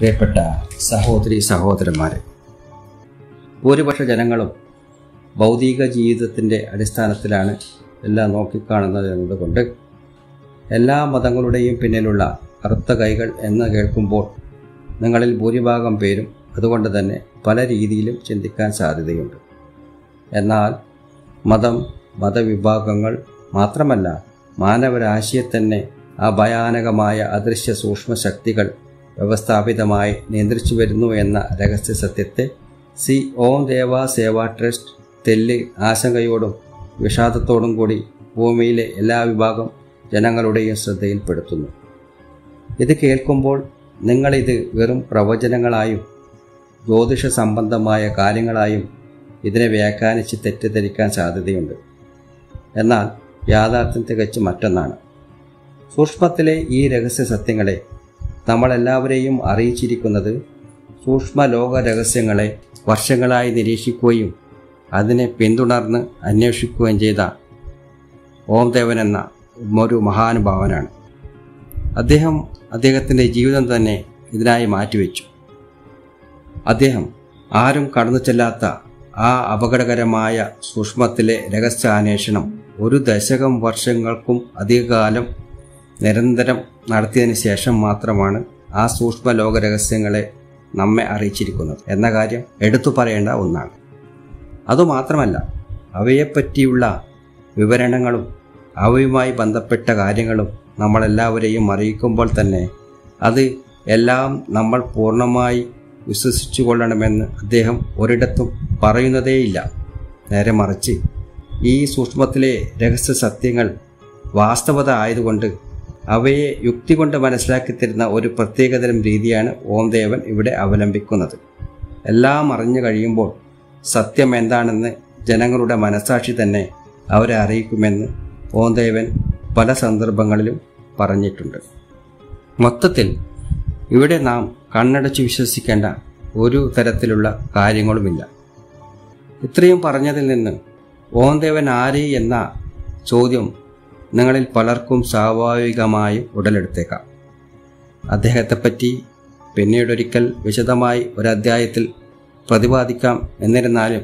പ്രിയപ്പെട്ട സഹോദരി സഹോദരന്മാരെ ഭൂരിപക്ഷ ജനങ്ങളും ഭൗതിക ജീവിതത്തിന്റെ അടിസ്ഥാനത്തിലാണ് എല്ലാം നോക്കിക്കാണുന്നത് എന്നതുകൊണ്ട് എല്ലാ മതങ്ങളുടെയും പിന്നിലുള്ള കറുത്ത കൈകൾ എന്ന് കേൾക്കുമ്പോൾ നിങ്ങളിൽ ഭൂരിഭാഗം പേരും അതുകൊണ്ട് തന്നെ പല രീതിയിലും ചിന്തിക്കാൻ സാധ്യതയുണ്ട്. എന്നാൽ മതം മതവിഭാഗങ്ങൾ മാത്രമല്ല മാനവരാശിയെ തന്നെ ആ ഭയാനകമായ അദൃശ്യ സൂക്ഷ്മ ശക്തികൾ വ്യവസ്ഥാപിതമായി നിയന്ത്രിച്ചു വരുന്നു എന്ന രഹസ്യ സത്യത്തെ സി. ഓം. ദേവ സേവാ ട്രസ്റ്റ് തെല്ല് ആശങ്കയോടും വിഷാദത്തോടും കൂടി ഭൂമിയിലെ എല്ലാ വിഭാഗം ജനങ്ങളുടെയും ശ്രദ്ധയിൽപ്പെടുത്തുന്നു. ഇത് കേൾക്കുമ്പോൾ നിങ്ങളിത് വെറും പ്രവചനങ്ങളായും ജ്യോതിഷ സംബന്ധമായ കാര്യങ്ങളായും ഇതിനെ വ്യാഖ്യാനിച്ച് തെറ്റിദ്ധരിക്കാൻ സാധ്യതയുണ്ട്. എന്നാൽ യാഥാർത്ഥ്യം തികച്ചും മറ്റൊന്നാണ്. സൂക്ഷ്മത്തിലെ ഈ രഹസ്യ സത്യങ്ങളെ നമ്മളെല്ലാവരെയും അറിയിച്ചിരിക്കുന്നത് സൂക്ഷ്മ ലോക രഹസ്യങ്ങളെ വർഷങ്ങളായി നിരീക്ഷിക്കുകയും അതിനെ പിന്തുടർന്ന് അന്വേഷിക്കുകയും ചെയ്ത ഓംദേവൻ എന്ന ഒരു മഹാനുഭാവനാണ്. അദ്ദേഹം അദ്ദേഹത്തിന്റെ ജീവിതം തന്നെ ഇതിനായി മാറ്റിവെച്ചു. അദ്ദേഹം ആരും കടന്നു ചെല്ലാത്ത ആ അപകടകരമായ സൂക്ഷ്മത്തിലെ രഹസ്യാന്വേഷണം ഒരു ദശകം വർഷങ്ങൾക്കും അധികകാലം നിരന്തരം നടത്തിയതിനു ശേഷം മാത്രമാണ് ആ സൂക്ഷ്മ ലോക രഹസ്യങ്ങളെ നമ്മെ അറിയിച്ചിരിക്കുന്നത് എന്ന കാര്യം എടുത്തു പറയേണ്ട ഒന്നാണ്. അതുമാത്രമല്ല അവയെപ്പറ്റിയുള്ള വിവരണങ്ങളും അവയുമായി ബന്ധപ്പെട്ട കാര്യങ്ങളും നമ്മളെല്ലാവരെയും അറിയിക്കുമ്പോൾ തന്നെ അത് എല്ലാം നമ്മൾ പൂർണമായി വിശ്വസിച്ചു കൊള്ളണമെന്ന് അദ്ദേഹം ഒരിടത്തും പറയുന്നതേയില്ല. നേരെ മറിച്ച് ഈ സൂക്ഷ്മത്തിലെ രഹസ്യ സത്യങ്ങൾ വാസ്തവത ആയതുകൊണ്ട് അവയെ യുക്തി കൊണ്ട് മനസ്സിലാക്കി തരുന്ന ഒരു പ്രത്യേകതരം രീതിയാണ് ഓംദേവൻ ഇവിടെ അവലംബിക്കുന്നത്. എല്ലാം അറിഞ്ഞു കഴിയുമ്പോൾ സത്യം എന്താണെന്ന് ജനങ്ങളുടെ മനസാക്ഷി തന്നെ അവരെ അറിയിക്കുമെന്ന് ഓംദേവൻ പല സന്ദർഭങ്ങളിലും പറഞ്ഞിട്ടുണ്ട്. മൊത്തത്തിൽ ഇവിടെ നാം കണ്ണടച്ച് വിശ്വസിക്കേണ്ട ഒരു തരത്തിലുള്ള കാര്യങ്ങളുമില്ല. ഇത്രയും പറഞ്ഞതിൽ നിന്ന് ഓംദേവൻ ആര് എന്ന ചോദ്യം നിങ്ങളിൽ പലർക്കും സ്വാഭാവികമായും ഉടലെടുത്തേക്കാം. അദ്ദേഹത്തെപ്പറ്റി പിന്നീടൊരിക്കൽ വിശദമായി ഒരു പ്രതിപാദിക്കാം എന്നിരുന്നാലും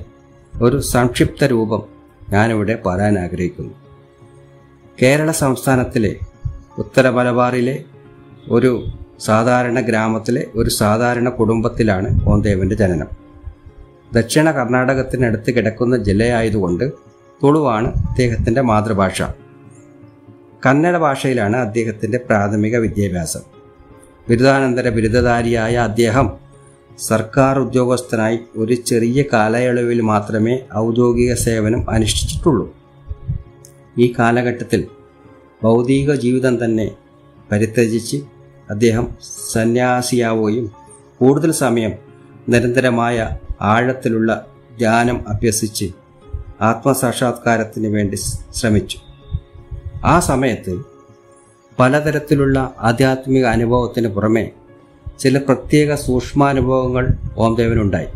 ഒരു സംക്ഷിപ്ത രൂപം ഞാനിവിടെ പറയാൻ ആഗ്രഹിക്കുന്നു. കേരള സംസ്ഥാനത്തിലെ ഉത്തര മലബാറിലെ ഒരു സാധാരണ ഗ്രാമത്തിലെ ഒരു സാധാരണ കുടുംബത്തിലാണ് ഓംദേവന്റെ ജനനം. ദക്ഷിണ കർണാടകത്തിനടുത്ത് കിടക്കുന്ന ജില്ലയായതുകൊണ്ട് തുളുവാണ് അദ്ദേഹത്തിന്റെ മാതൃഭാഷ. കന്നഡ ഭാഷയിലാണ് അദ്ദേഹത്തിന്റെ പ്രാഥമിക വിദ്യാഭ്യാസം. ബിരുദാനന്തര ബിരുദധാരിയായ അദ്ദേഹം സർക്കാർ ഉദ്യോഗസ്ഥനായി ഒരു ചെറിയ കാലയളവിൽ മാത്രമേ ഔദ്യോഗിക സേവനം അനുഷ്ഠിച്ചിട്ടുള്ളൂ. ഈ കാലഘട്ടത്തിൽ ഭൗതിക ജീവിതം തന്നെ പരിത്യജിച്ച് അദ്ദേഹം സന്യാസിയാവുകയും കൂടുതൽ സമയം നിരന്തരമായ ആഴത്തിലുള്ള ധ്യാനം അഭ്യസിച്ച് ആത്മസാക്ഷാത്കാരത്തിന് വേണ്ടി ശ്രമിച്ചു. ആ സമയത്ത് പലതരത്തിലുള്ള ആധ്യാത്മിക അനുഭവത്തിന് പുറമെ ചില പ്രത്യേക സൂക്ഷ്മാനുഭവങ്ങൾ ഓംദേവനുണ്ടായി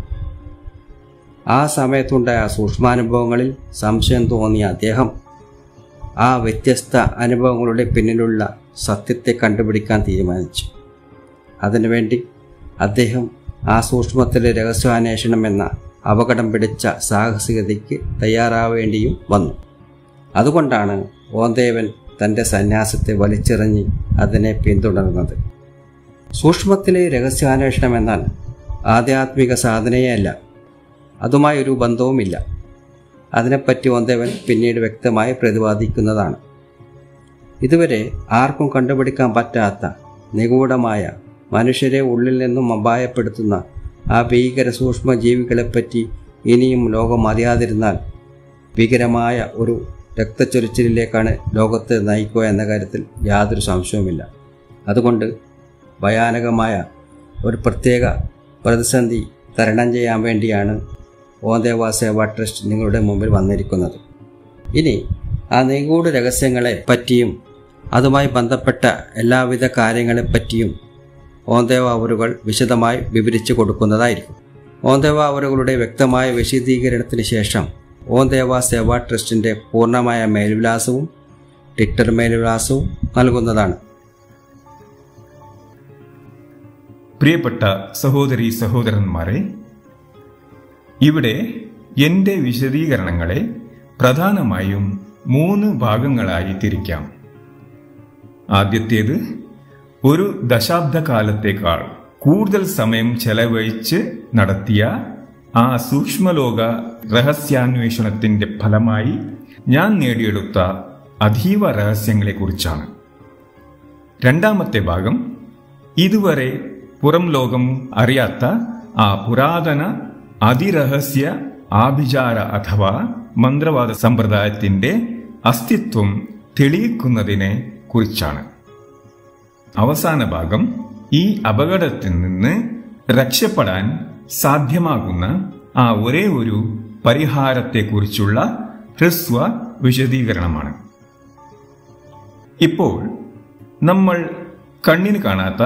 ആ സമയത്തുണ്ടായ സൂക്ഷ്മാനുഭവങ്ങളിൽ സംശയം തോന്നിയ അദ്ദേഹം ആ വ്യത്യസ്ത അനുഭവങ്ങളുടെ പിന്നിലുള്ള സത്യത്തെ കണ്ടുപിടിക്കാൻ തീരുമാനിച്ചു. അതിനുവേണ്ടി അദ്ദേഹം ആ സൂക്ഷ്മത്തിലെ രഹസ്യാന്വേഷണം എന്ന അപകടം പിടിച്ച സാഹസികതയ്ക്ക് തയ്യാറാവേണ്ടിയും വന്നു. അതുകൊണ്ടാണ് ഓന്തേവൻ തന്റെ സന്യാസത്തെ വലിച്ചെറിഞ്ഞ് അതിനെ പിന്തുടർന്നത്. സൂക്ഷ്മത്തിലെ രഹസ്യാന്വേഷണം എന്നാൽ ആധ്യാത്മിക സാധനയല്ല അതുമായി ഒരു ബന്ധവുമില്ല. അതിനെപ്പറ്റി ഓന്തേവൻ പിന്നീട് വ്യക്തമായി പ്രതിപാദിക്കുന്നതാണ്. ഇതുവരെ ആർക്കും കണ്ടുപിടിക്കാൻ പറ്റാത്ത നിഗൂഢമായ മനുഷ്യരെ ഉള്ളിൽ നിന്നും അപായപ്പെടുത്തുന്ന ആ ഭീകര സൂക്ഷ്മ ജീവികളെപ്പറ്റി ഇനിയും ലോകം അറിയാതിരുന്നാൽ ഭീകരമായ ഒരു രക്തച്ചൊരിച്ചിലിലേക്കാണ് ലോകത്തെ നയിക്കുക എന്ന കാര്യത്തിൽ യാതൊരു സംശയവുമില്ല. അതുകൊണ്ട് ഭയാനകമായ ഒരു പ്രത്യേക പ്രതിസന്ധി തരണം ചെയ്യാൻ വേണ്ടിയാണ് ഓന്തേവാ സേവ ട്രസ്റ്റ് നിങ്ങളുടെ മുമ്പിൽ വന്നിരിക്കുന്നത്. ഇനി ആ നിഗൂഢ രഹസ്യങ്ങളെ പറ്റിയും അതുമായി ബന്ധപ്പെട്ട എല്ലാവിധ കാര്യങ്ങളെപ്പറ്റിയും ഓന്തേവ അവറുകൾ വിശദമായി വിവരിച്ചു കൊടുക്കുന്നതായിരിക്കും. ഓന്തേവ അവറുകളുടെ വ്യക്തമായ വിശദീകരണത്തിന് ശേഷം ഓന്തേവ സേവാ ട്രസ്റ്റിന്റെ പൂർണമായ മേൽവിലാസവും ട്വിറ്റർ മേൽവിലാസവും നൽകുന്നതാണ്. പ്രിയപ്പെട്ട സഹോദരി സഹോദരന്മാരെ ഇവിടെ എന്റെ വിശദീകരണങ്ങളെ പ്രധാനമായും മൂന്ന് ഭാഗങ്ങളായി തിരിക്കാം. ആദ്യത്തേത് ഒരു ദശാബ്ദ കാലത്തേക്കാൾ കൂടുതൽ സമയം ചെലവഴിച്ച് നടത്തിയ ആ സൂക്ഷ്മലോക രഹസ്യാന്വേഷണത്തിന്റെ ഫലമായി ഞാൻ നേടിയെടുത്ത അതീവ രഹസ്യങ്ങളെക്കുറിച്ചാണ്. രണ്ടാമത്തെ ഭാഗം ഇതുവരെ പുറം ലോകം അറിയാത്ത ആ പുരാതന അതിരഹസ്യ ആഭിചാര അഥവാ മന്ത്രവാദ സമ്പ്രദായത്തിന്റെ അസ്തിത്വം തെളിയിക്കുന്നതിനെ കുറിച്ചാണ്. അവസാന ഭാഗം ഈ അപകടത്തിൽ നിന്ന് രക്ഷപ്പെടാൻ സാധ്യമാകുന്ന ആ ഒരേ ഒരു പരിഹാരത്തെക്കുറിച്ചുള്ള ഹ്രസ്വ വിശദീകരണമാണ്. ഇപ്പോൾ നമ്മൾ കണ്ണിന് കാണാത്ത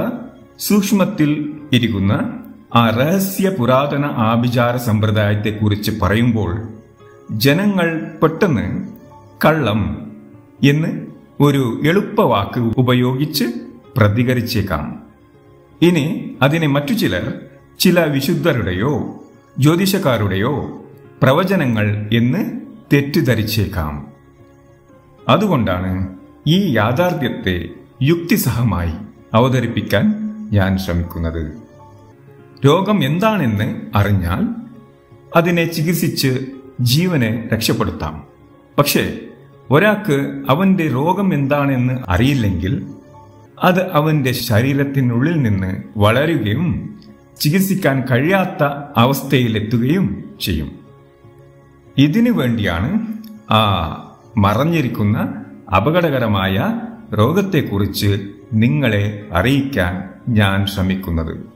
സൂക്ഷ്മത്തിൽ ഇരിക്കുന്ന ആ രഹസ്യ പുരാതന ആഭിചാര സമ്പ്രദായത്തെക്കുറിച്ച് പറയുമ്പോൾ ജനങ്ങൾ പെട്ടെന്ന് കള്ളം എന്ന് ഒരു എളുപ്പവാക്ക് ഉപയോഗിച്ച് പ്രതികരിച്ചേക്കാം. ഇനി അതിനെ മറ്റു ചിലർ ചില വിശുദ്ധരുടെയോ ജ്യോതിഷക്കാരുടെയോ പ്രവചനങ്ങൾ എന്ന് തെറ്റിദ്ധരിച്ചേക്കാം. അതുകൊണ്ടാണ് ഈ യാഥാർത്ഥ്യത്തെ യുക്തിസഹമായി അവതരിപ്പിക്കാൻ ഞാൻ ശ്രമിക്കുന്നത്. രോഗം എന്താണെന്ന് അറിഞ്ഞാൽ അതിനെ ചികിത്സിച്ച് ജീവനെ രക്ഷപ്പെടുത്താം. പക്ഷേ ഒരാൾക്ക് അവന്റെ രോഗം എന്താണെന്ന് അറിയില്ലെങ്കിൽ അത് അവന്റെ ശരീരത്തിനുള്ളിൽ നിന്ന് വളരുകയും ചികിത്സിക്കാൻ കഴിയാത്ത അവസ്ഥയിലെത്തുകയും ചെയ്യും. ഇതിനു വേണ്ടിയാണ് ആ മറഞ്ഞിരിക്കുന്ന അപകടകരമായ രോഗത്തെക്കുറിച്ച് നിങ്ങളെ അറിയിക്കാൻ ഞാൻ ശ്രമിക്കുന്നത്.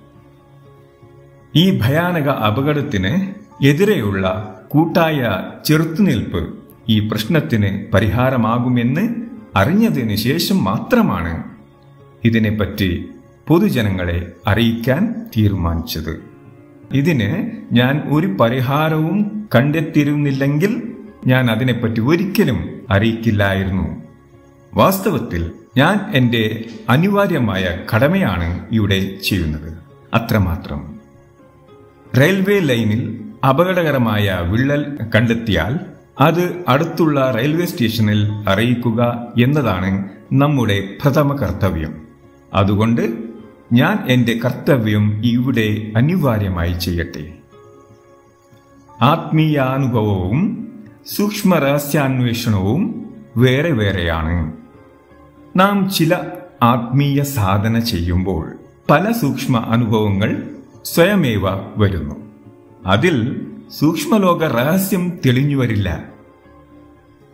ഈ ഭയാനക അപകടത്തിന് എതിരെയുള്ള കൂട്ടായ ചെറുത്തുനിൽപ്പ് ഈ പ്രശ്നത്തിന് പരിഹാരമാകുമെന്ന് അറിഞ്ഞതിന് ശേഷം മാത്രമാണ് ഇതിനെപ്പറ്റി പൊതുജനങ്ങളെ അറിയിക്കാൻ തീരുമാനിച്ചത്. ഇതിന് ഞാൻ ഒരു പരിഹാരവും കണ്ടെത്തിയിരുന്നില്ലെങ്കിൽ ഞാൻ അതിനെപ്പറ്റി ഒരിക്കലും അറിയിക്കില്ലായിരുന്നു. വാസ്തവത്തിൽ ഞാൻ എന്റെ അനിവാര്യമായ കടമയാണ് ഇവിടെ ചെയ്യുന്നത്. അത്രമാത്രം. റെയിൽവേ ലൈനിൽ അപകടകരമായ വിള്ളൽ കണ്ടെത്തിയാൽ അത് അടുത്തുള്ള റെയിൽവേ സ്റ്റേഷനിൽ അറിയിക്കുക എന്നതാണ് നമ്മുടെ പ്രഥമ കർത്തവ്യം. അതുകൊണ്ട് ഞാൻ എന്റെ കർത്തവ്യം ഇവിടെ അനിവാര്യമായി ചെയ്യട്ടെ. ആത്മീയാനുഭവവും സൂക്ഷ്മ രഹസ്യാന്വേഷണവും വേറെ വേറെയാണ്. നാം ചില ആത്മീയ സാധന ചെയ്യുമ്പോൾ പല സൂക്ഷ്മ അനുഭവങ്ങൾ സ്വയമേവ വരുന്നു. അതിൽ സൂക്ഷ്മലോക രഹസ്യം തെളിഞ്ഞു വരില്ല.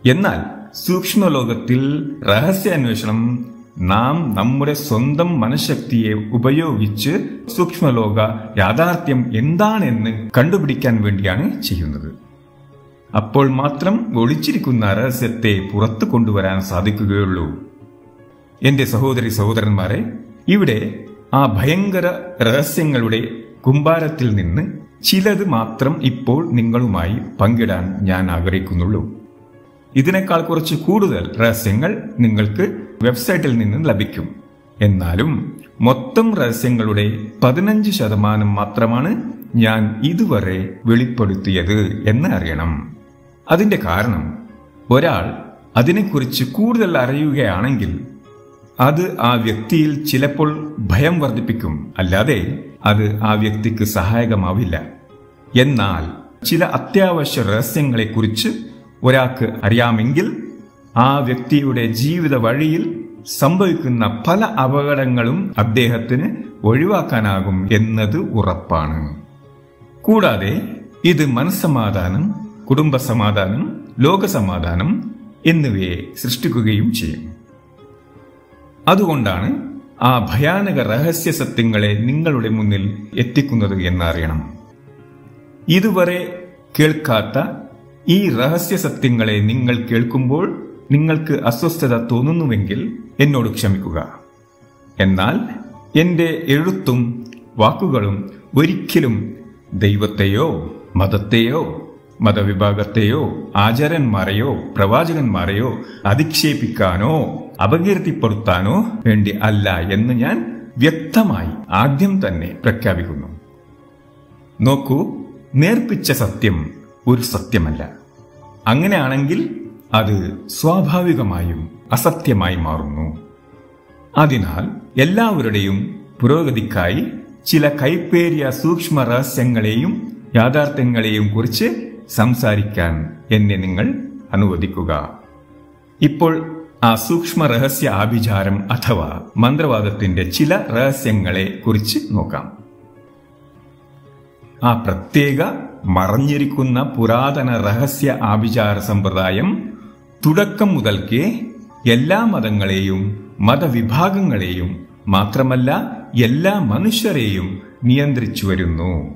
എന്നാൽ സൂക്ഷ്മലോകത്തിൽ രഹസ്യാന്വേഷണം നാം നമ്മുടെ സ്വന്തം മനഃശക്തിയെ ഉപയോഗിച്ച് സൂക്ഷ്മലോക യാഥാർത്ഥ്യം എന്താണെന്ന് കണ്ടുപിടിക്കാൻ വേണ്ടിയാണ് ചെയ്യുന്നത്. അപ്പോൾ മാത്രം ഒളിച്ചിരിക്കുന്ന രഹസ്യത്തെ പുറത്തു കൊണ്ടുവരാൻ സാധിക്കുകയുള്ളൂ. എന്റെ സഹോദരി സഹോദരന്മാരെ ഇവിടെ ആ ഭയങ്കര രഹസ്യങ്ങളുടെ കുമ്പാരത്തിൽ നിന്ന് ചിലത് മാത്രം ഇപ്പോൾ നിങ്ങളുമായി പങ്കിടാൻ ഞാൻ ആഗ്രഹിക്കുന്നുള്ളൂ. ഇതിനേക്കാൾ കുറച്ച് കൂടുതൽ രഹസ്യങ്ങൾ നിങ്ങൾക്ക് വെബ്സൈറ്റിൽ നിന്ന് ലഭിക്കും. എന്നാലും മൊത്തം രഹസ്യങ്ങളുടെ പതിനഞ്ച് ശതമാനം മാത്രമാണ് ഞാൻ ഇതുവരെ വെളിപ്പെടുത്തിയത് എന്ന് അറിയണം. അതിന്റെ കാരണം ഒരാൾ അതിനെക്കുറിച്ച് കൂടുതൽ അറിയുകയാണെങ്കിൽ അത് ആ വ്യക്തിയിൽ ചിലപ്പോൾ ഭയം വർദ്ധിപ്പിക്കും. അല്ലാതെ അത് ആ വ്യക്തിക്ക് സഹായകമാവില്ല. എന്നാൽ ചില അത്യാവശ്യ രഹസ്യങ്ങളെക്കുറിച്ച് ഒരാൾക്ക് അറിയാമെങ്കിൽ ആ വ്യക്തിയുടെ ജീവിത വഴിയിൽ സംഭവിക്കുന്ന പല അപകടങ്ങളും അദ്ദേഹത്തിന് ഒഴിവാക്കാനാകും എന്നത് ഉറപ്പാണ്. കൂടാതെ ഇത് മനസ്സമാധാനം കുടുംബസമാധാനം ലോകസമാധാനം എന്നിവയെ സൃഷ്ടിക്കുകയും ചെയ്യും. അതുകൊണ്ടാണ് ആ ഭയാനക രഹസ്യ സത്യങ്ങളെ നിങ്ങളുടെ മുന്നിൽ എത്തിക്കുന്നത് എന്നറിയണം. ഇതുവരെ കേൾക്കാത്ത ഈ രഹസ്യ സത്യങ്ങളെ നിങ്ങൾ കേൾക്കുമ്പോൾ നിങ്ങൾക്ക് അസ്വസ്ഥത തോന്നുന്നുവെങ്കിൽ എന്നോട് ക്ഷമിക്കുക. എന്നാൽ എന്റെ എഴുത്തും വാക്കുകളും ഒരിക്കലും ദൈവത്തെയോ മതത്തെയോ മതവിഭാഗത്തെയോ ആചാരന്മാരെയോ പ്രവാചകന്മാരെയോ അധിക്ഷേപിക്കാനോ അപകീർത്തിപ്പെടുത്താനോ വേണ്ടി അല്ല എന്ന് ഞാൻ വ്യക്തമായി ആദ്യം തന്നെ പ്രഖ്യാപിക്കുന്നു. നോക്കൂ നേർപ്പിച്ച സത്യം ഒരു സത്യമല്ല. അങ്ങനെയാണെങ്കിൽ അത് സ്വാഭാവികമായും അസത്യമായി മാറുന്നു. അതിനാൽ എല്ലാവരുടെയും പുരോഗതിക്കായി ചില കൈപ്പേറിയ സൂക്ഷ്മ രഹസ്യങ്ങളെയും യാഥാർത്ഥ്യങ്ങളെയും കുറിച്ച് സംസാരിക്കാൻ എന്നെ നിങ്ങൾ അനുവദിക്കുക. ഇപ്പോൾ ആ സൂക്ഷ്മ രഹസ്യ ആഭിചാരം അഥവാ മന്ത്രവാദത്തിന്റെ ചില രഹസ്യങ്ങളെ കുറിച്ച് നോക്കാം. ആ പ്രത്യേക മറഞ്ഞിരിക്കുന്ന പുരാതന രഹസ്യ ആഭിചാര സമ്പ്രദായം തുടക്കം മുതൽക്കേ എല്ലാ മതങ്ങളെയും മതവിഭാഗങ്ങളെയും മാത്രമല്ല എല്ലാ മനുഷ്യരെയും നിയന്ത്രിച്ചു വരുന്നു.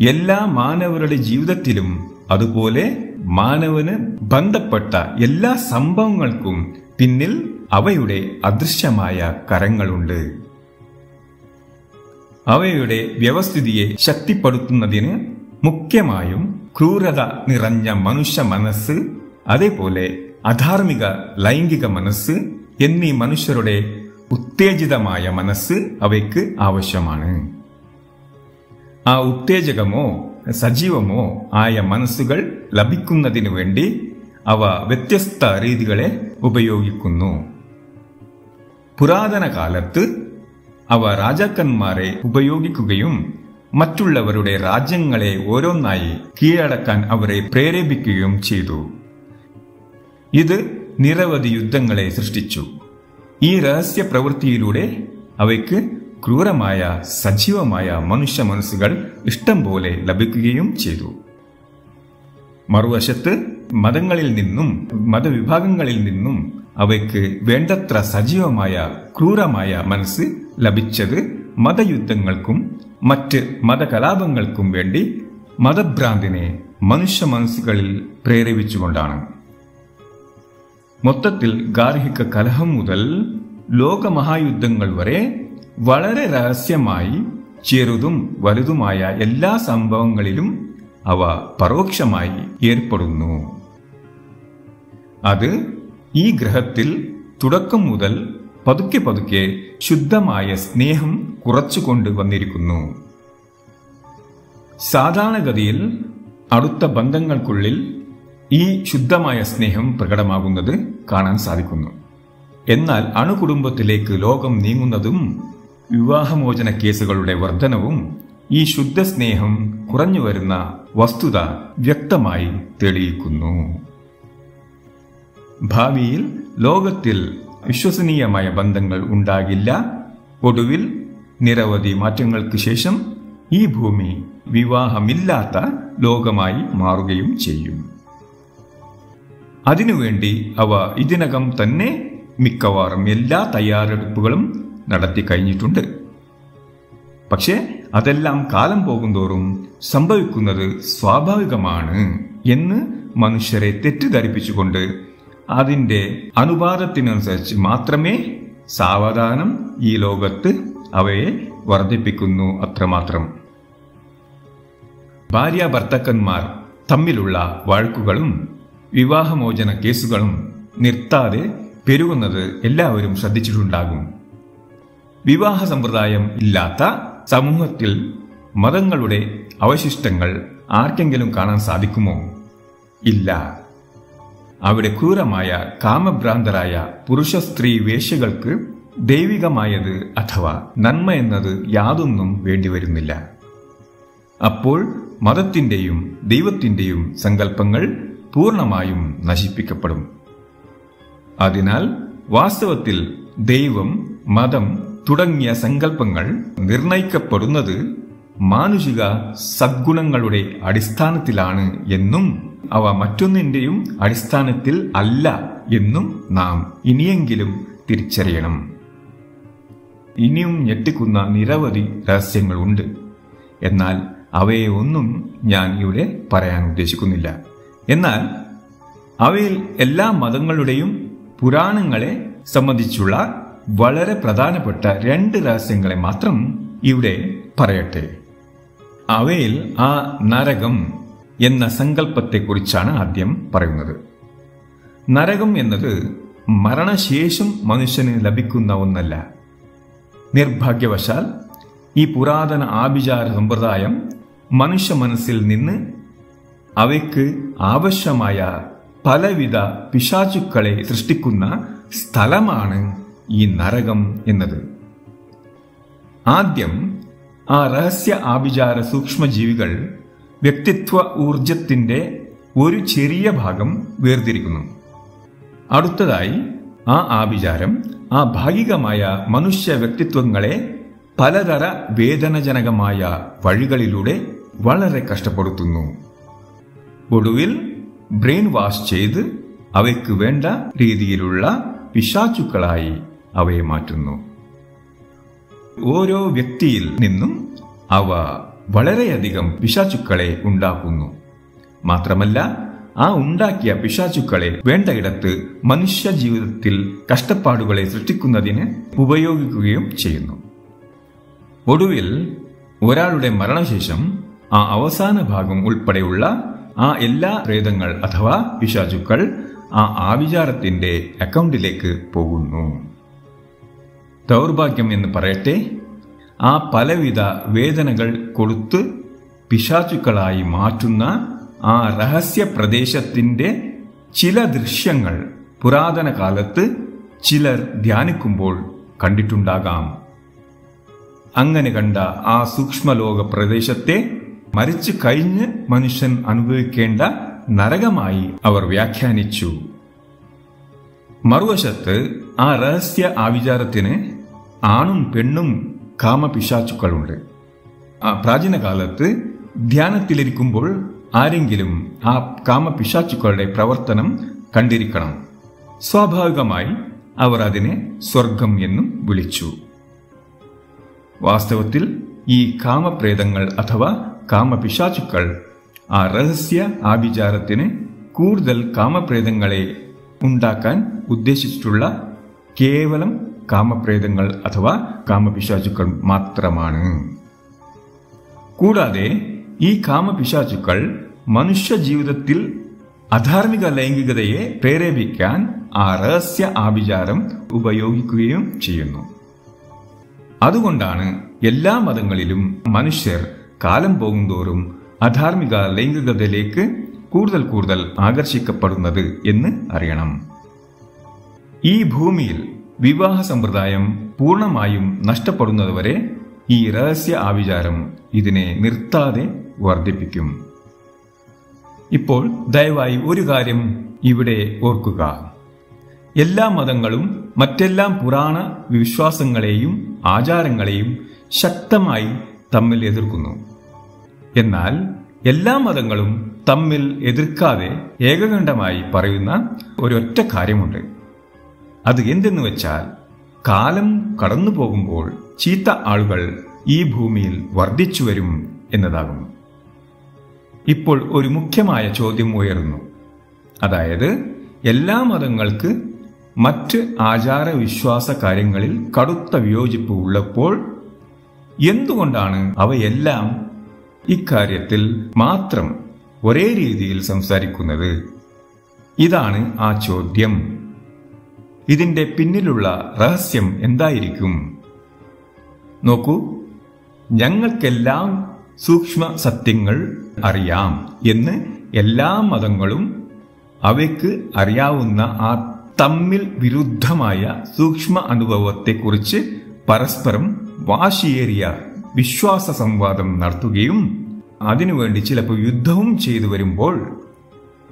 എല്ലാ മാനവരുടെ ജീവിതത്തിലും അതുപോലെ മാനവന് ബന്ധപ്പെട്ട എല്ലാ സംഭവങ്ങൾക്കും പിന്നിൽ അവയുടെ അദൃശ്യമായ കരങ്ങളുണ്ട്. അവയുടെ വ്യവസ്ഥിതിയെ ശക്തിപ്പെടുത്തുന്നതിന് മുഖ്യമായും ക്രൂരത നിറഞ്ഞ മനുഷ്യ മനസ്സ് അതേപോലെ അധാർമിക ലൈംഗിക മനസ്സ് എന്നീ മനുഷ്യരുടെ ഉത്തേജിതമായ മനസ്സ് അവയ്ക്ക് ആവശ്യമാണ്. ആ ഉത്തേജകമോ സജീവമോ ആയ മനസ്സുകൾ ലഭിക്കുന്നതിനു വേണ്ടി അവ വ്യത്യസ്ത രീതികളെ ഉപയോഗിക്കുന്നു. പുരാതന കാലത്ത് അവ രാജാക്കന്മാരെ ഉപയോഗിക്കുകയും മറ്റുള്ളവരുടെ രാജ്യങ്ങളെ ഓരോന്നായി കീഴടക്കാൻ അവരെ പ്രേരേപിക്കുകയും ചെയ്തു. ഇത് നിരവധി യുദ്ധങ്ങളെ സൃഷ്ടിച്ചു. ഈ രഹസ്യ പ്രവൃത്തിയിലൂടെ അവയ്ക്ക് ക്രൂരമായ സജീവമായ മനുഷ്യ മനസ്സുകൾ ഇഷ്ടം പോലെ ലഭിക്കുകയും ചെയ്തു. മറുവശത്ത് മതങ്ങളിൽ നിന്നും മതവിഭാഗങ്ങളിൽ നിന്നും അവയ്ക്ക് വേണ്ടത്ര സജീവമായ ക്രൂരമായ മനസ്സ് ലഭിച്ചത് മതയുദ്ധങ്ങൾക്കും മറ്റ് മതകലാപങ്ങൾക്കും വേണ്ടി മതഭ്രാന്തിനെ മനുഷ്യ മനസ്സുകളിൽ പ്രേരിപ്പിച്ചുകൊണ്ടാണ്. മൊത്തത്തിൽ ഗാർഹിക കലഹം മുതൽ ലോകമഹായുദ്ധങ്ങൾ വരെ വളരെ രഹസ്യമായി ചെറുതും വലുതുമായ എല്ലാ സംഭവങ്ങളിലും അവ പരോക്ഷമായി ഏർപ്പെടുന്നു. അത് ഈ ഗ്രഹത്തിൽ തുടക്കം മുതൽ പതുക്കെ പതുക്കെ ശുദ്ധമായ സ്നേഹം കുറച്ചുകൊണ്ട് വന്നിരിക്കുന്നു. സാധാരണഗതിയിൽ അടുത്ത ബന്ധങ്ങൾക്കുള്ളിൽ ഈ ശുദ്ധമായ സ്നേഹം പ്രകടമാകുന്നത് കാണാൻ സാധിക്കുന്നു. എന്നാൽ അണുകുടുംബത്തിലേക്ക് ലോകം നീങ്ങുന്നതും വിവാഹമോചന കേസുകളുടെ വർധനവും ഈ ശുദ്ധ സ്നേഹം കുറഞ്ഞു വരുന്ന വസ്തുത വ്യക്തമായി തെളിയിക്കുന്നു. ഭാവിയിൽ ലോകത്തിൽ വിശ്വസനീയമായ ബന്ധങ്ങൾ ഉണ്ടാകില്ല. ഒടുവിൽ നിരവധി മാറ്റങ്ങൾക്ക് ശേഷം ഈ ഭൂമി വിവാഹമില്ലാത്ത ലോകമായി മാറുകയും ചെയ്യും. അതിനുവേണ്ടി അവ ഇതിനകം തന്നെ മിക്കവാറും എല്ലാ തയ്യാറെടുപ്പുകളും നടത്തി കഴിഞ്ഞിട്ടുണ്ട്. പക്ഷേ അതെല്ലാം കാലം പോകുന്തോറും സംഭവിക്കുന്നത് സ്വാഭാവികമാണ് എന്ന് മനുഷ്യരെ തെറ്റിദ്ധരിപ്പിച്ചുകൊണ്ട് അതിന്റെ അനുപാതത്തിനനുസരിച്ച് മാത്രമേ സാവധാനം ഈ ലോകത്ത് അവയെ വർദ്ധിപ്പിക്കുന്നു അത്രമാത്രം. ഭാര്യ ഭർത്തക്കന്മാർ തമ്മിലുള്ള വഴക്കുകളും വിവാഹമോചന കേസുകളും നിർത്താതെ പെരുകുന്നത് എല്ലാവരും ശ്രദ്ധിച്ചിട്ടുണ്ടാകും. വിവാഹ സമ്പ്രദായം ഇല്ലാത്ത സമൂഹത്തിൽ മതങ്ങളുടെ അവശിഷ്ടങ്ങൾ ആർക്കെങ്കിലും കാണാൻ സാധിക്കുമോ? ഇല്ല. അവിടെ ക്രൂരമായ കാമഭ്രാന്തരായ പുരുഷ സ്ത്രീ വേശ്യകൾക്ക് ദൈവികമായത് അഥവാ നന്മ എന്നത് യാതൊന്നും വേണ്ടിവരുന്നില്ല. അപ്പോൾ മതത്തിന്റെയും ദൈവത്തിന്റെയും സങ്കല്പങ്ങൾ പൂർണമായും നശിപ്പിക്കപ്പെടും. അതിനാൽ വാസ്തവത്തിൽ ദൈവം മതം തുടങ്ങിയ സങ്കല്പങ്ങൾ നിർണയിക്കപ്പെടുന്നത് മാനുഷിക സദ്ഗുണങ്ങളുടെ അടിസ്ഥാനത്തിലാണ് എന്നും അവ മറ്റൊന്നിന്റെയും അടിസ്ഥാനത്തിൽ അല്ല എന്നും നാം ഇനിയെങ്കിലും തിരിച്ചറിയണം. ഇനിയും ഞെട്ടിക്കുന്ന നിരവധി രഹസ്യങ്ങളുണ്ട്. എന്നാൽ അവയെ ഒന്നും ഞാൻ ഇവിടെ പറയാൻ ഉദ്ദേശിക്കുന്നില്ല. എന്നാൽ അവയിൽ എല്ലാ മതങ്ങളുടെയും പുരാണങ്ങളെ സംബന്ധിച്ചുള്ള വളരെ പ്രധാനപ്പെട്ട രണ്ട് രഹസ്യങ്ങളെ മാത്രം ഇവിടെ പറയട്ടെ. അവയിൽ ആ നരകം എന്ന സങ്കല്പത്തെക്കുറിച്ചാണ് ആദ്യം പറയുന്നത്. നരകം എന്നത് മരണശേഷം മനുഷ്യന് ലഭിക്കുന്ന ഒന്നല്ല. നിർഭാഗ്യവശാൽ ഈ പുരാതന ആഭിചാര സമ്പ്രദായം മനുഷ്യ മനസ്സിൽ നിന്ന് അവയ്ക്ക് ആവശ്യമായ പലവിധ പിശാചുക്കളെ സൃഷ്ടിക്കുന്ന സ്ഥലമാണ് ഈ നരകം എന്നത്. ആദ്യം ആ രഹസ്യ ആഭിചാര സൂക്ഷ്മജീവികൾ വ്യക്തിത്വ ഊർജത്തിന്റെ ഒരു ചെറിയ ഭാഗം വേർതിരിക്കുന്നു. അടുത്തതായി ആ ആഭിചാരം ആ ഭാഗികമായ മനുഷ്യ വ്യക്തിത്വങ്ങളെ പലതര വേദനജനകമായ വഴികളിലൂടെ വളരെ കഷ്ടപ്പെടുത്തുന്നു. ഒടുവിൽ ബ്രെയിൻ വാഷ് ചെയ്ത് അവയ്ക്ക് വേണ്ട രീതിയിലുള്ള പിശാചുക്കളായി അവയെ മാറ്റുന്നു. ഓരോ വ്യക്തിയിൽ നിന്നും അവ വളരെയധികം പിശാചുക്കളെ ഉണ്ടാക്കുന്നു. മാത്രമല്ല ആ ഉണ്ടാക്കിയ പിശാചുക്കളെ വേണ്ടയിടത്ത് മനുഷ്യ ജീവിതത്തിൽ കഷ്ടപ്പാടുകളെ സൃഷ്ടിക്കുന്നതിന് ഉപയോഗിക്കുകയും ചെയ്യുന്നു. ഒടുവിൽ ഒരാളുടെ മരണശേഷം ആ അവസാന ഭാഗം ഉൾപ്പെടെയുള്ള ആ എല്ലാ പ്രേതങ്ങൾ അഥവാ പിശാചുക്കൾ ആ ആവിചാരത്തിന്റെ അക്കൗണ്ടിലേക്ക് പോകുന്നു. ദൗർഭാഗ്യം എന്ന് പറയട്ടെ ആ പലവിധ വേദനകൾ കൊടുത്ത് പിശാചുക്കളായി മാറ്റുന്ന ആ രഹസ്യ പ്രദേശത്തിന്റെ ചില ദൃശ്യങ്ങൾ പുരാതന കാലത്ത് ചിലർ ധ്യാനിക്കുമ്പോൾ കണ്ടിട്ടുണ്ടാകാം. അങ്ങനെ കണ്ട ആ സൂക്ഷ്മലോക പ്രദേശത്തെ മരിച്ചു കഴിഞ്ഞ് മനുഷ്യൻ അനുഭവിക്കേണ്ട നരകമായി അവർ വ്യാഖ്യാനിച്ചു. മറുവശത്ത് ആ രഹസ്യ ആവിചാരത്തിന് ആണും പെണ്ണും കാമപിശാച്ചുക്കളുണ്ട് ആ പ്രാചീന കാലത്ത് ധ്യാനത്തിലിരിക്കുമ്പോൾ ആരെങ്കിലും ആ കാമപിശാച്ചുക്കളുടെ പ്രവർത്തനം കണ്ടിരിക്കണം. സ്വാഭാവികമായി അവർ അതിനെ സ്വർഗം എന്നും വിളിച്ചു. വാസ്തവത്തിൽ ഈ കാമപ്രേതങ്ങൾ അഥവാ കാമപിശാചുക്കൾ ആ രഹസ്യ ആഭിചാരത്തിന് കൂടുതൽ കാമപ്രേതങ്ങളെ ഉണ്ടാക്കാൻ ഉദ്ദേശിച്ചിട്ടുള്ള കേവലം കാമപ്രേതങ്ങൾ അഥവാ കാമപിശാചുക്കൾ മാത്രമാണ്. കൂടാതെ ഈ കാമപിശാചുക്കൾ മനുഷ്യ ജീവിതത്തിൽ അധാർമിക ലൈംഗികതയെ പ്രേരേപിക്കാൻ ആ രഹസ്യ ആഭിചാരം ഉപയോഗിക്കുകയും ചെയ്യുന്നു. അതുകൊണ്ടാണ് എല്ലാ മതങ്ങളിലും മനുഷ്യർ കാലം പോകുന്തോറും അധാർമിക ലൈംഗികതയിലേക്ക് കൂടുതൽ കൂടുതൽ ആകർഷിക്കപ്പെടുന്നത് എന്ന് അറിയണം. ഈ ഭൂമിയിൽ വിവാഹ സമ്പ്രദായം പൂർണമായും നഷ്ടപ്പെടുന്നതുവരെ ഈ രഹസ്യ ആവിചാരം ഇതിനെ നിർത്താതെ വർദ്ധിപ്പിക്കും. ഇപ്പോൾ ദയവായി ഒരു കാര്യം ഇവിടെ ഓർക്കുക. എല്ലാ മതങ്ങളും മറ്റെല്ലാം പുരാണ വിശ്വാസങ്ങളെയും ആചാരങ്ങളെയും ശക്തമായി തമ്മിൽ എതിർക്കുന്നു. എന്നാൽ എല്ലാ മതങ്ങളും തമ്മിൽ എതിർക്കാതെ ഏകകണ്ഠമായി പറയുന്ന ഒരൊറ്റ കാര്യമുണ്ട്. അത് എന്തെന്ന് വെച്ചാൽ കാലം കടന്നു പോകുമ്പോൾ ചീത്ത ആളുകൾ ഈ ഭൂമിയിൽ വർദ്ധിച്ചു വരും എന്നതാകുന്നു. ഇപ്പോൾ ഒരു മുഖ്യമായ ചോദ്യം ഉയരുന്നു. അതായത് എല്ലാ മതങ്ങൾക്ക് മറ്റ് ആചാര വിശ്വാസ കാര്യങ്ങളിൽ കടുത്ത വിയോജിപ്പ് ഉള്ളപ്പോൾ എന്തുകൊണ്ടാണ് അവയെല്ലാം ഇക്കാര്യത്തിൽ മാത്രം ഒരേ രീതിയിൽ സംസാരിക്കുന്നത്? ഇതാണ് ആ ചോദ്യം. ഇതിന്റെ പിന്നിലുള്ള രഹസ്യം എന്തായിരിക്കും? നോക്കൂ ഞങ്ങൾക്കെല്ലാം സൂക്ഷ്മ സത്യങ്ങൾ അറിയാം എന്ന് എല്ലാ മതങ്ങളും അവയ്ക്ക് അറിയാവുന്ന ആ തമ്മിൽ വിരുദ്ധമായ സൂക്ഷ്മ അനുഭവത്തെക്കുറിച്ച് പരസ്പരം വാശിയേറിയ വിശ്വാസ സംവാദം നടത്തുകയും അതിനുവേണ്ടി ചിലപ്പോൾ യുദ്ധവും ചെയ്തു വരുമ്പോൾ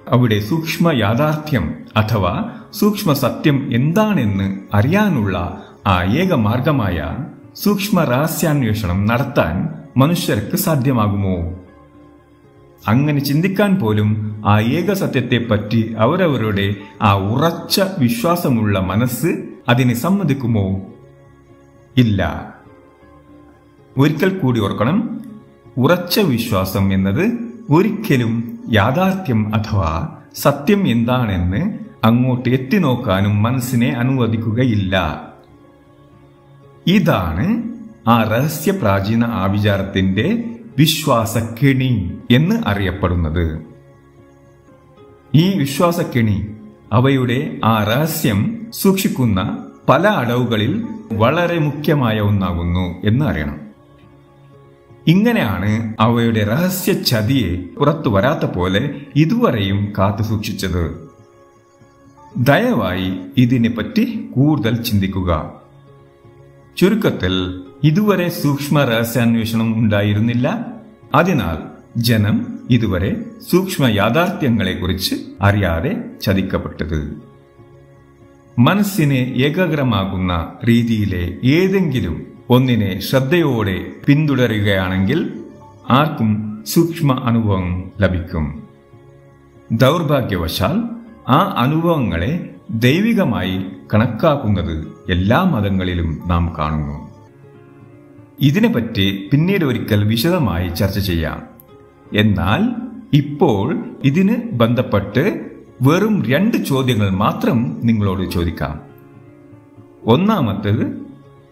അവിടെ സൂക്ഷ്മ യാഥാർത്ഥ്യം അഥവാ സൂക്ഷ്മ സത്യം എന്താണെന്ന് അറിയാനുള്ള ആ ഏക മാർഗമായ സൂക്ഷ്മ രഹസ്യാന്വേഷണം നടത്താൻ മനുഷ്യർക്ക് സാധ്യമാകുമോ? അങ്ങനെ ചിന്തിക്കാൻ പോലും ആ ഏക സത്യത്തെപ്പറ്റി അവരവരുടെ ആ ഉറച്ച വിശ്വാസമുള്ള മനസ്സ് അതിനെ സമ്മതിക്കുമോ? ഇല്ല. ഒരിക്കൽ കൂടി ഓർക്കണം. ഉറച്ച വിശ്വാസം എന്നത് ഒരിക്കലും യാഥാർത്ഥ്യം അഥവാ സത്യം എന്താണെന്ന് അങ്ങോട്ട് എത്തി നോക്കാനും മനസ്സിനെ അനുവദിക്കുകയില്ല. ഇതാണ് ആ രഹസ്യ പ്രാചീന ആവിചാരത്തിന്റെ വിശ്വാസക്കിണി എന്ന് അറിയപ്പെടുന്നത്. ഈ വിശ്വാസക്കിണി അവയുടെ ആ രഹസ്യം സൂക്ഷിക്കുന്ന പല അടവുകളിൽ വളരെ മുഖ്യമായ ഒന്നാകുന്നു എന്ന് അറിയണം. ഇങ്ങനെയാണ് അവയുടെ രഹസ്യ ചതിയെ പുറത്തു വരാത്ത പോലെ ഇതുവരെയും കാത്തു സൂക്ഷിച്ചത്. ദയവായി ഇതിനെപ്പറ്റി കൂടുതൽ ചിന്തിക്കുക. ചുരുക്കത്തിൽ ഇതുവരെ സൂക്ഷ്മ രഹസ്യാന്വേഷണം ഉണ്ടായിരുന്നില്ല. അതിനാൽ ജനം ഇതുവരെ സൂക്ഷ്മ യാഥാർത്ഥ്യങ്ങളെക്കുറിച്ച് അറിയാതെ ചതിക്കപ്പെട്ടത്. മനസ്സിനെ ഏകാഗ്രമാകുന്ന രീതിയിലെ ഏതെങ്കിലും ഒന്നിനെ ശ്രദ്ധയോടെ പിന്തുടരുകയാണെങ്കിൽ ആർക്കും സൂക്ഷ്മ അനുഭവം ലഭിക്കും. ദൗർഭാഗ്യവശാൽ ആ അനുഭവങ്ങളെ ദൈവികമായി കണക്കാക്കുന്നത് എല്ലാ മതങ്ങളിലും നാം കാണുന്നു. ഇതിനെപ്പറ്റി പിന്നീട് ഒരിക്കൽ വിശദമായി ചർച്ച ചെയ്യാം. എന്നാൽ ഇപ്പോൾ ഇതിന് ബന്ധപ്പെട്ട് വെറും രണ്ട് ചോദ്യങ്ങൾ മാത്രം നിങ്ങളോട് ചോദിക്കാം. ഒന്നാമത്തേത്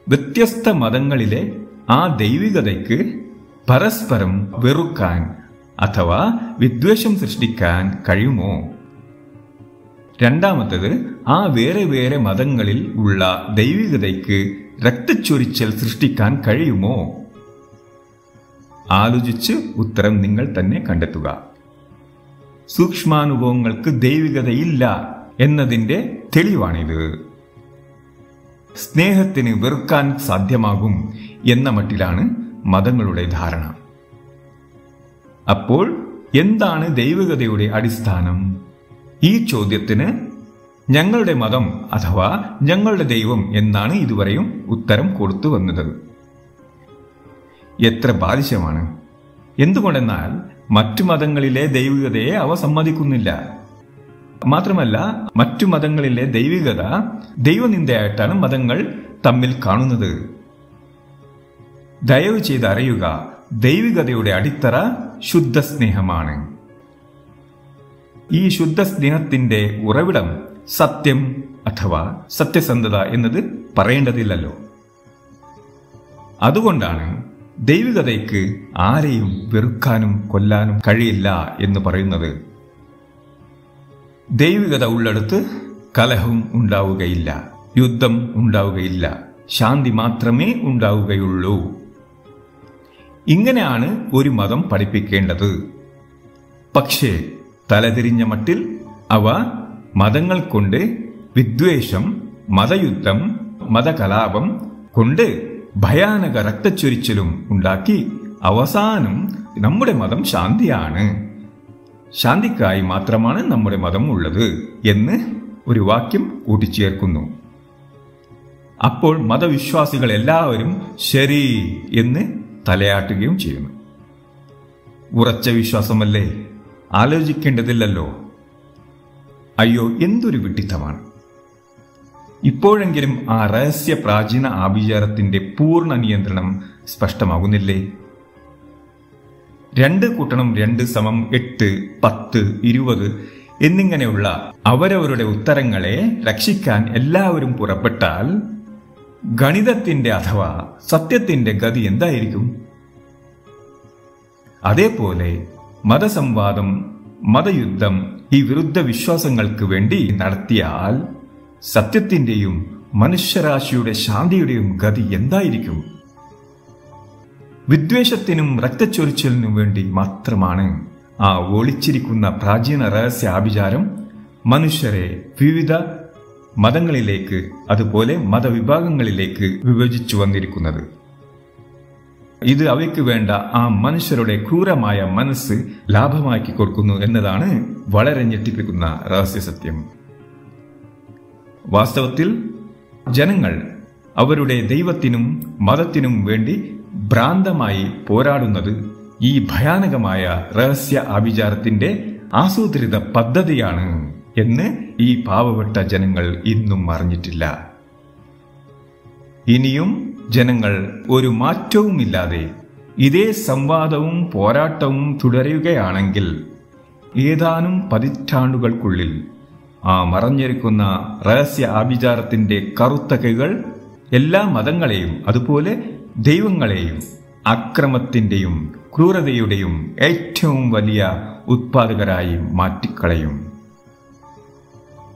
വ്യത്യസ്ത മതങ്ങളിലെ ആ ദൈവികതയ്ക്ക് പരസ്പരം വെറുക്കാൻ അഥവാ വിദ്വേഷം സൃഷ്ടിക്കാൻ കഴിയുമോ? രണ്ടാമത്തത് ആ വേറെ വേറെ മതങ്ങളിൽ ഉള്ള ദൈവികതയ്ക്ക് രക്തച്ചൊരിച്ചൽ സൃഷ്ടിക്കാൻ കഴിയുമോ? ആലോചിച്ച് ഉത്തരം നിങ്ങൾ തന്നെ കണ്ടെത്തുക. സൂക്ഷ്മാനുഭവങ്ങൾക്ക് ദൈവികതയില്ല എന്നതിന്റെ തെളിവാണിത്. സ്നേഹത്തിന് വെറുക്കാൻ സാധ്യമാകും എന്ന മട്ടിലാണ് മതങ്ങളുടെ ധാരണ. അപ്പോൾ എന്താണ് ദൈവികതയുടെ അടിസ്ഥാനം? ഈ ചോദ്യത്തിന് ഞങ്ങളുടെ മതം അഥവാ ഞങ്ങളുടെ ദൈവം എന്നാണ് ഇതുവരെയും ഉത്തരം കൊടുത്തു വന്നത്. എത്ര ബാധിച്ചമാണ് എന്തുകൊണ്ടെന്നാൽ മറ്റു മതങ്ങളിലെ ദൈവികതയെ അവ സമ്മതിക്കുന്നില്ല. മാത്രമല്ല മറ്റു മതങ്ങളിലെ ദൈവികത ദൈവനിന്ദയായിട്ടാണ് മതങ്ങൾ തമ്മിൽ കാണുന്നത്. ദയവ് ചെയ്ത് അറിയുക ദൈവികതയുടെ അടിത്തറ ശുദ്ധ സ്നേഹമാണ് ഈ ശുദ്ധ സ്നേഹത്തിന്റെ ഉറവിടം സത്യം അഥവാ സത്യസന്ധത എന്നത് പറയേണ്ടതില്ലല്ലോ. അതുകൊണ്ടാണ് ദൈവികതയ്ക്ക് ആരെയും വെറുക്കാനും കൊല്ലാനും കഴിയില്ല എന്ന് പറയുന്നത്. ദൈവികത ഉള്ളിടത്ത് കലഹം ഉണ്ടാവുകയില്ല യുദ്ധം ഉണ്ടാവുകയില്ല ശാന്തി മാത്രമേ ഉണ്ടാവുകയുള്ളൂ. ഇങ്ങനെയാണ് ഒരു മതം പഠിപ്പിക്കേണ്ടത്. പക്ഷേ തലതിരിഞ്ഞ മട്ടിൽ അവ മതങ്ങൾ കൊണ്ട് വിദ്വേഷം മതയുദ്ധം മതകലാപം കൊണ്ട് ഭയാനക രക്തച്ചൊരിച്ചിലും ഉണ്ടാക്കി അവസാനം നമ്മുടെ മതം ശാന്തിയാണ്. ശാന്തിക്കായി മാത്രമാണ് നമ്മുടെ മതം ഉള്ളത് എന്ന് ഒരു വാക്യം കൂട്ടിച്ചേർക്കുന്നു. അപ്പോൾ മതവിശ്വാസികൾ എല്ലാവരും ശരി എന്ന് തലയാട്ടുകയും ചെയ്യുന്നു. ഉറച്ച വിശ്വാസമല്ലേ? ആലോചിക്കേണ്ടതില്ലല്ലോ. അയ്യോ എന്തൊരു വിഡിത്തമാണ് ഇപ്പോഴെങ്കിലും ആ രഹസ്യ പ്രാചീന ആഭിചാരത്തിന്റെ പൂർണ നിയന്ത്രണം സ്പഷ്ടമാകുന്നില്ലേ? രണ്ട് കൂട്ടണം രണ്ട് സമം എട്ട് പത്ത് ഇരുപത് എന്നിങ്ങനെയുള്ള അവരവരുടെ ഉത്തരങ്ങളെ രക്ഷിക്കാൻ എല്ലാവരും പുറപ്പെട്ടാൽ ഗണിതത്തിന്റെ അഥവാ സത്യത്തിന്റെ ഗതി എന്തായിരിക്കും? അതേപോലെ മതസംവാദം മതയുദ്ധം ഈ വിരുദ്ധ വിശ്വാസങ്ങൾക്ക് വേണ്ടി നടത്തിയാൽ സത്യത്തിന്റെയും മനുഷ്യരാശിയുടെ ശാന്തിയുടെയും ഗതി എന്തായിരിക്കും? വിദ്വേഷത്തിനും രക്തച്ചൊരിച്ചിലിനും വേണ്ടി മാത്രമാണ് ആ ഒളിച്ചിരിക്കുന്ന പ്രാചീന രഹസ്യ ആഭിചാരം മനുഷ്യരെ വിവിധ മതങ്ങളിലേക്ക് അതുപോലെ മതവിഭാഗങ്ങളിലേക്ക് വിഭജിച്ചു വന്നിരിക്കുന്നത്. ഇത് അവയ്ക്ക് വേണ്ട ആ മനുഷ്യരുടെ ക്രൂരമായ മനസ്സ് ലാഭമാക്കി കൊടുക്കുന്നു എന്നതാണ് വളരെ ഞെട്ടിപ്പിക്കുന്ന രഹസ്യസത്യം വാസ്തവത്തിൽ ജനങ്ങൾ അവരുടെ ദൈവത്തിനും മതത്തിനും വേണ്ടി ഭ്രാന്തമായി പോരാടുന്നത് ഈ ഭയാനകമായ രഹസ്യ ആഭിചാരത്തിന്റെ ആസൂത്രിത പദ്ധതിയാണ് എന്ന് ഈ പാവപ്പെട്ട ജനങ്ങൾ ഇന്നും അറിഞ്ഞിട്ടില്ല. ഇനിയും ജനങ്ങൾ ഒരു മാറ്റവുമില്ലാതെ ഇതേ സംവാദവും പോരാട്ടവും തുടരുകയാണെങ്കിൽ ഏതാനും പതിറ്റാണ്ടുകൾക്കുള്ളിൽ ആ മറഞ്ഞിരിക്കുന്ന രഹസ്യ ആഭിചാരത്തിന്റെ കറുത്ത കൈകൾ എല്ലാ മതങ്ങളെയും അതുപോലെ ദൈവങ്ങളെയും അക്രമത്തിന്റെയും ക്രൂരതയുടെയും ഏറ്റവും വലിയ ഉത്പാദകരായി മാറ്റിക്കളയും.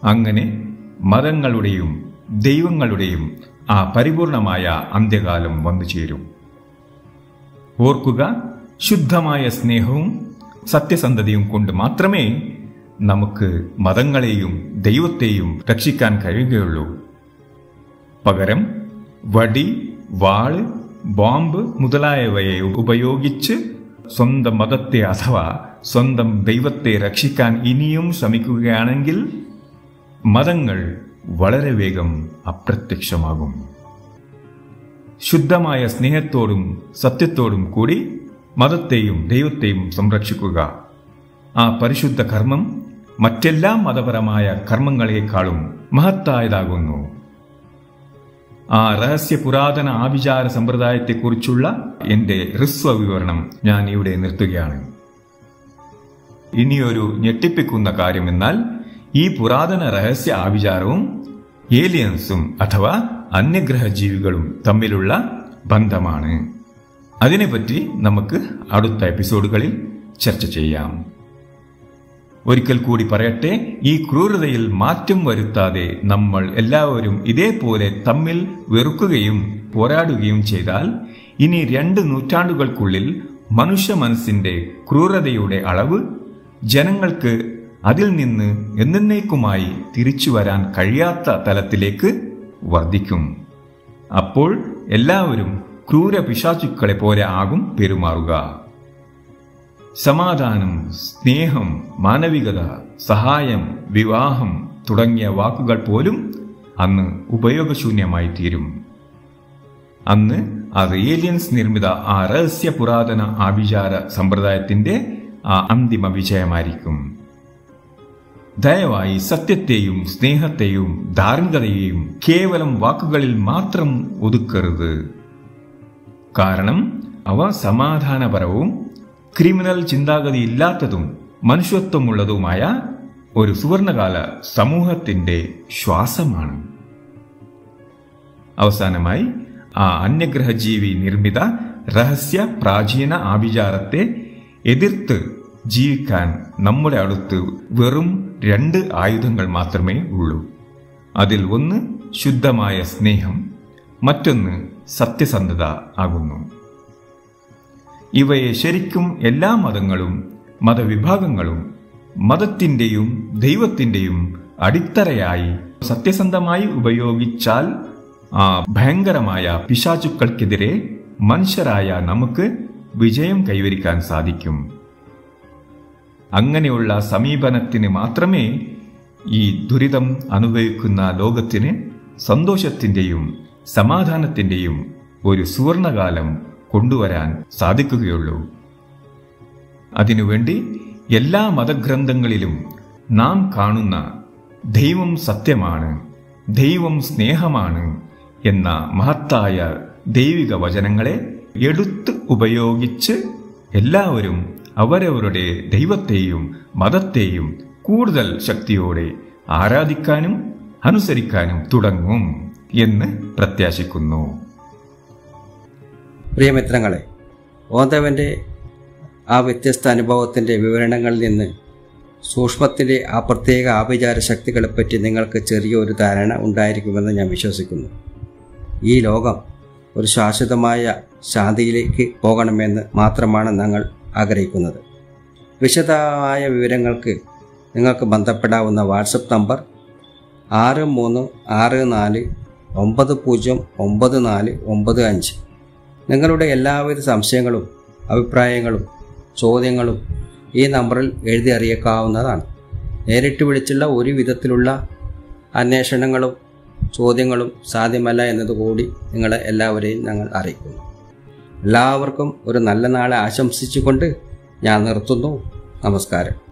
അങ്ങനെ മതങ്ങളുടെയും ദൈവങ്ങളുടെയും ആ പരിപൂർണമായ അന്ത്യകാലം വന്നു ചേരും. ഓർക്കുക ശുദ്ധമായ സ്നേഹവും സത്യസന്ധതയും കൊണ്ട് മാത്രമേ നമുക്ക് മതങ്ങളെയും ദൈവത്തെയും രക്ഷിക്കാൻ കഴിയുകയുള്ളൂ. പകരം വടി വാൾ ബോംബ് മുതലായവയെ ഉപയോഗിച്ച് സ്വന്തം മതത്തെ അഥവാ സ്വന്തം ദൈവത്തെ രക്ഷിക്കാൻ ഇനിയും ശ്രമിക്കുകയാണെങ്കിൽ മതങ്ങൾ വളരെ വേഗം അപ്രത്യക്ഷമാകും. ശുദ്ധമായ സ്നേഹത്തോടും സത്യത്തോടും കൂടി മതത്തെയും ദൈവത്തെയും സംരക്ഷിക്കുക. ആ പരിശുദ്ധ കർമ്മം മറ്റെല്ലാ മതപരമായ കർമ്മങ്ങളെക്കാളും മഹത്തായതാകുന്നു. ആ രഹസ്യ പുരാതന ആവിചാര സമ്പ്രദായത്തെക്കുറിച്ചുള്ള എന്റെ ഹ്രസ്വ വിവരണം ഞാൻ ഇവിടെ നിർത്തുകയാണ്. ഇനിയൊരു ഞെട്ടിപ്പിക്കുന്ന കാര്യമെന്നാൽ ഈ പുരാതന രഹസ്യ ആവിചാരവും ഏലിയൻസും അഥവാ അന്യഗ്രഹ ജീവികളും തമ്മിലുള്ള ബന്ധമാണ്. അതിനെപ്പറ്റി നമുക്ക് അടുത്ത എപ്പിസോഡുകളിൽ ചർച്ച ചെയ്യാം. ഒരിക്കൽ കൂടി പറയട്ടെ ഈ ക്രൂരതയിൽ മാറ്റം വരുത്താതെ നമ്മൾ എല്ലാവരും ഇതേപോലെ തമ്മിൽ വെറുക്കുകയും പോരാടുകയും ചെയ്താൽ ഇനി രണ്ട് നൂറ്റാണ്ടുകൾക്കുള്ളിൽ മനുഷ്യ മനസ്സിന്റെ ക്രൂരതയുടെ അളവ് ജനങ്ങൾക്ക് അതിൽ നിന്ന് എന്നേക്കുമായി തിരിച്ചു വരാൻ കഴിയാത്ത തലത്തിലേക്ക് വർദ്ധിക്കും. അപ്പോൾ എല്ലാവരും ക്രൂര പിശാചുക്കളെ പോലെ ആകും പെരുമാറുക. സമാധാനം സ്നേഹം മാനവികത സഹായം വിവാഹം തുടങ്ങിയ വാക്കുകൾ പോലും അന്ന് ഉപയോഗശൂന്യമായി തീരും. അന്ന് ആ ഏലിയൻസ് നിർമ്മിത ആ രഹസ്യ പുരാതന ആഭിചാര സമ്പ്രദായത്തിന്റെ ആ അന്തിമ വിജയമായിരിക്കും. ദയവായി സത്യത്തെയും സ്നേഹത്തെയും ധാർമ്മികതയെയും കേവലം വാക്കുകളിൽ മാത്രം ഒതുക്കരുത്. കാരണം അവ സമാധാനപരവും ക്രിമിനൽ ചിന്താഗതി ഇല്ലാത്തതും മനുഷ്യത്വമുള്ളതുമായ ഒരു സുവർണകാല സമൂഹത്തിന്റെ ശ്വാസമാണ്. അവസാനമായി ആ അന്യഗ്രഹജീവി നിർമ്മിത രഹസ്യ പ്രാചീന ആഭിചാരത്തെ എതിർത്ത് ജീവിക്കാൻ നമ്മുടെ അടുത്ത് വെറും രണ്ട് ആയുധങ്ങൾ മാത്രമേ ഉള്ളൂ. അതിൽ ഒന്ന് ശുദ്ധമായ സ്നേഹം മറ്റൊന്ന് സത്യസന്ധത ആകുന്നു. ഇവയെ ശരിക്കും എല്ലാ മതങ്ങളും മതവിഭാഗങ്ങളും മതത്തിന്റെയും ദൈവത്തിന്റെയും അടിത്തറയായി സത്യസന്ധമായി ഉപയോഗിച്ചാൽ ആ ഭയങ്കരമായ പിശാചുക്കൾക്കെതിരെ മനുഷ്യരായ നമുക്ക് വിജയം കൈവരിക്കാൻ സാധിക്കും. അങ്ങനെയുള്ള സമീപനത്തിന് മാത്രമേ ഈ ദുരിതം അനുഭവിക്കുന്ന ലോകത്തിന് സന്തോഷത്തിന്റെയും സമാധാനത്തിന്റെയും ഒരു സുവർണകാലം കൊണ്ടുവരാൻ സാധിക്കുകയുള്ളൂ. അതിനുവേണ്ടി എല്ലാ മതഗ്രന്ഥങ്ങളിലും നാം കാണുന്ന ദൈവം സത്യമാണ് ദൈവം സ്നേഹമാണ് എന്ന മഹത്തായ ദൈവിക വചനങ്ങളെ എടുത്ത് ഉപയോഗിച്ച് എല്ലാവരും അവരവരുടെ ദൈവത്തെയും മതത്തെയും കൂടുതൽ ശക്തിയോടെ ആരാധിക്കാനും അനുസരിക്കാനും തുടങ്ങും എന്ന് പ്രത്യാശിക്കുന്നു. പ്രിയമിത്രങ്ങളെ ഓതവന്റെ ആ വ്യത്യസ്ത അനുഭവത്തിന്റെ വിവരണങ്ങളിൽ നിന്ന് സൂക്ഷ്മത്തിന്റെ ആ പ്രത്യേക ആഭിചാര ശക്തികളെപ്പറ്റി നിങ്ങൾക്ക് ചെറിയൊരു ധാരണ ഉണ്ടായിരിക്കുമെന്ന് ഞാൻ വിശ്വസിക്കുന്നു. ഈ ലോകം ഒരു ശാശ്വതമായ ശാന്തിയിലേക്ക് പോകണമെന്ന് മാത്രമാണ് ഞങ്ങൾ ആഗ്രഹിക്കുന്നത്. വിശദമായ വിവരങ്ങൾക്ക് നിങ്ങൾക്ക് ബന്ധപ്പെടാവുന്ന വാട്സപ്പ് നമ്പർ ആറ് മൂന്ന് ആറ് നാല് ഒമ്പത് പൂജ്യം ഒമ്പത് നാല് ഒമ്പത് അഞ്ച്. നിങ്ങളുടെ എല്ലാവിധ സംശയങ്ങളും അഭിപ്രായങ്ങളും ചോദ്യങ്ങളും ഈ നമ്പറിൽ എഴുതി അറിയിക്കാവുന്നതാണ്. നേരിട്ട് വിളിച്ചുള്ള ഒരു വിധത്തിലുള്ള അന്വേഷണങ്ങളും ചോദ്യങ്ങളും സാധ്യമല്ല എന്നതുകൂടി നിങ്ങളെ എല്ലാവരെയും ഞങ്ങൾ അറിയിക്കുന്നു. എല്ലാവർക്കും ഒരു നല്ല നാളെ ആശംസിച്ചുകൊണ്ട് ഞാൻ നിർത്തുന്നു. നമസ്കാരം.